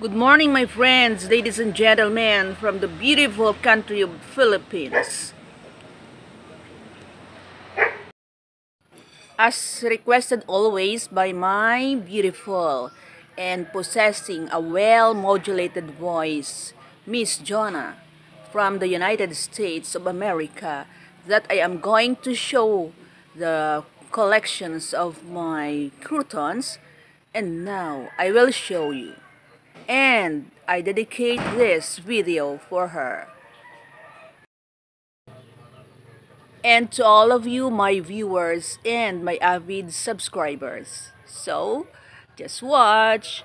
Good morning, my friends, ladies and gentlemen, from the beautiful country of Philippines. As requested always by my beautiful and possessing a well-modulated voice, Miss Jonah, from the United States of America, that I am going to show the collections of my crotons and now I will show you. And I dedicate this video for her. And to all of you, my viewers and my avid subscribers. So, just watch.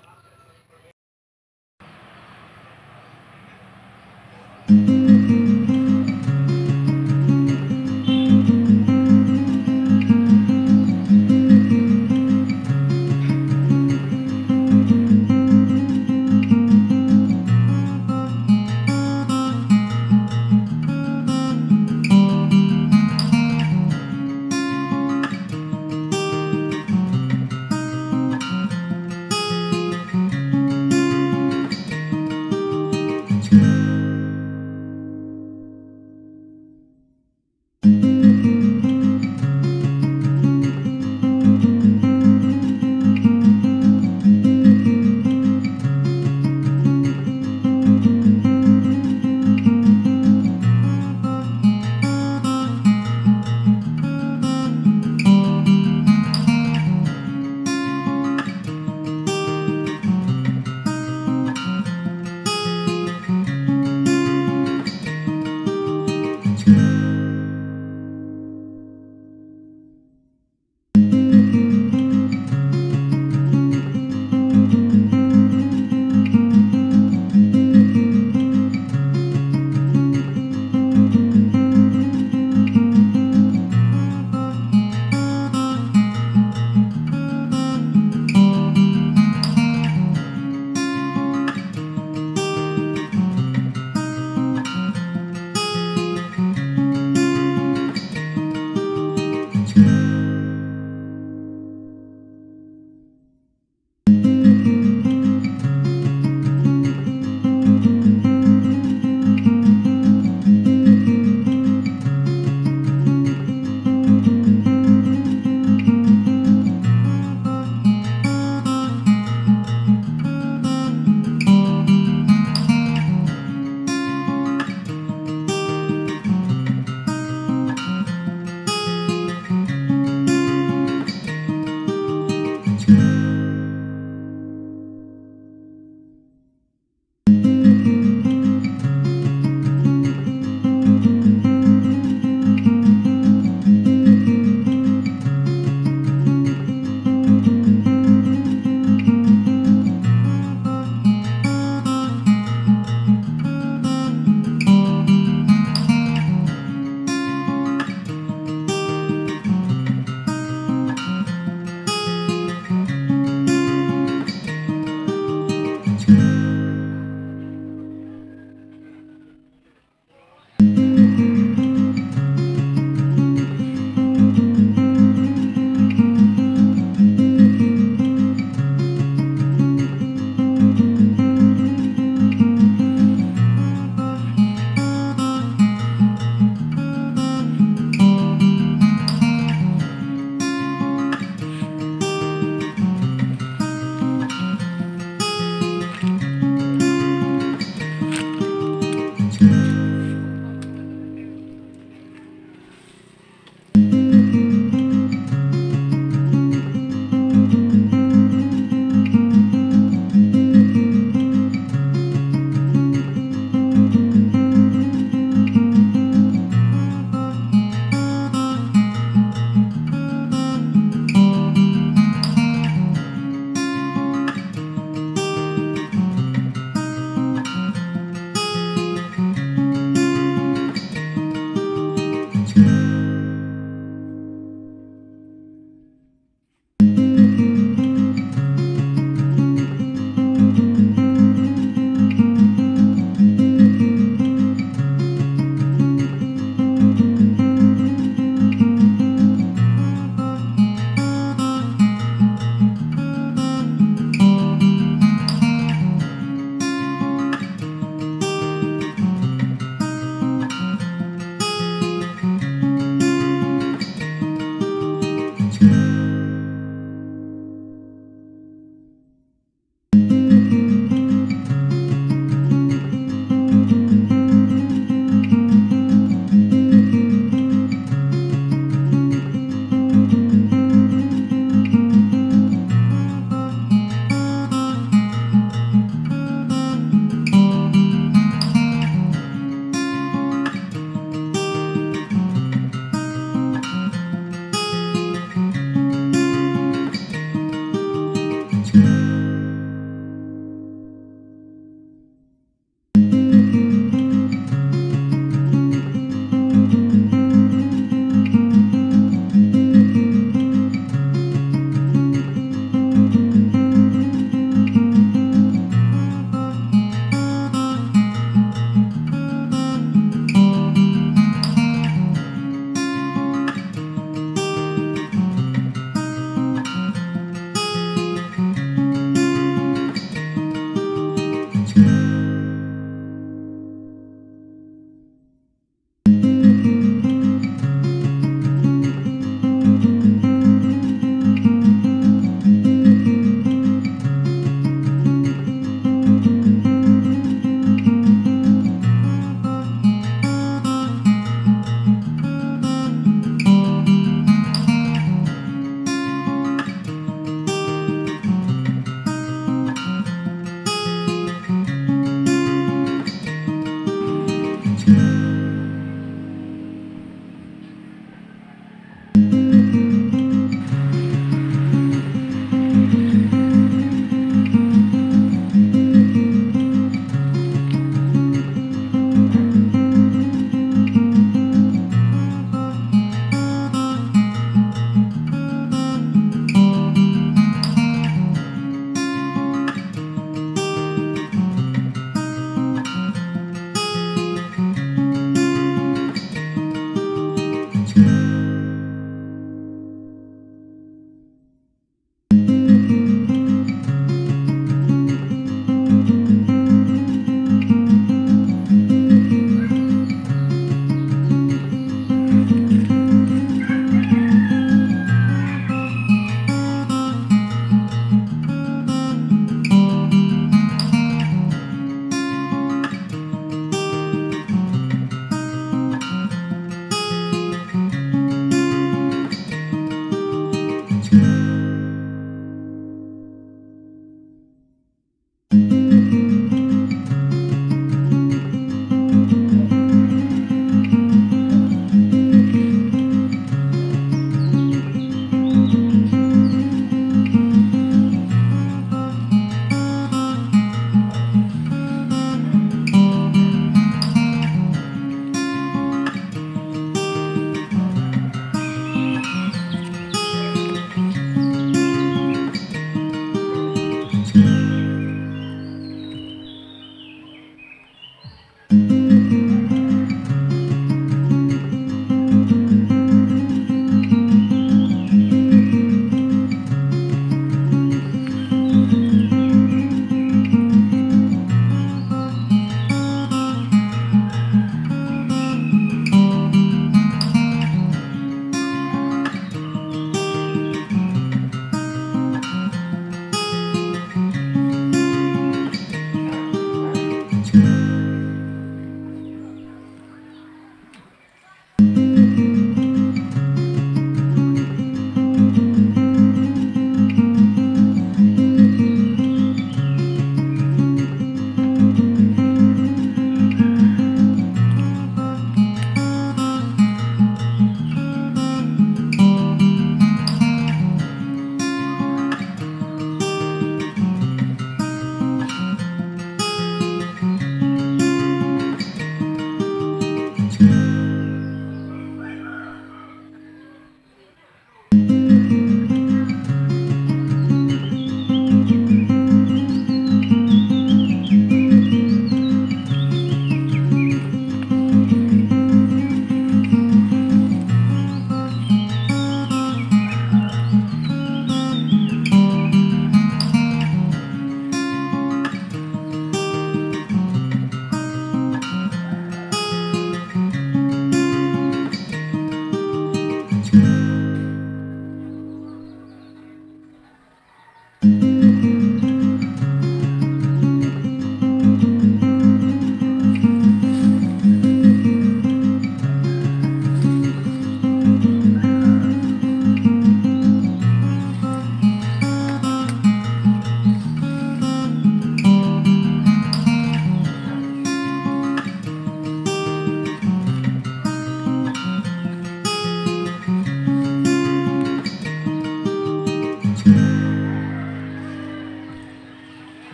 Mm-hmm.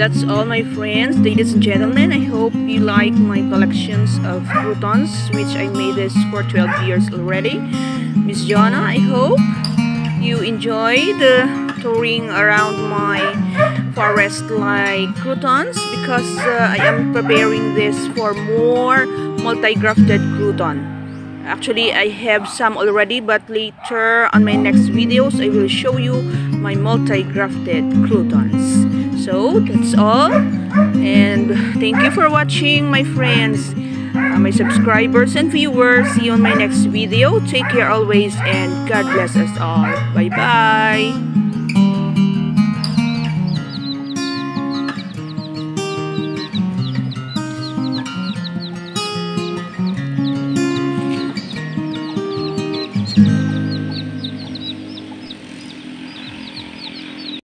That's all my friends. Ladies and gentlemen i hope you like my collections of crotons which i made this for 12 years already. Miss jana i hope you enjoy the touring around my forest like croutons because uh, i am preparing this for more multi-grafted croton. Actually i have some already but later on my next videos i will show you my multi-grafted croutons. So that's all. And thank you for watching my friends uh, my subscribers and viewers. See you on my next video. Take care always and god bless us all. Bye bye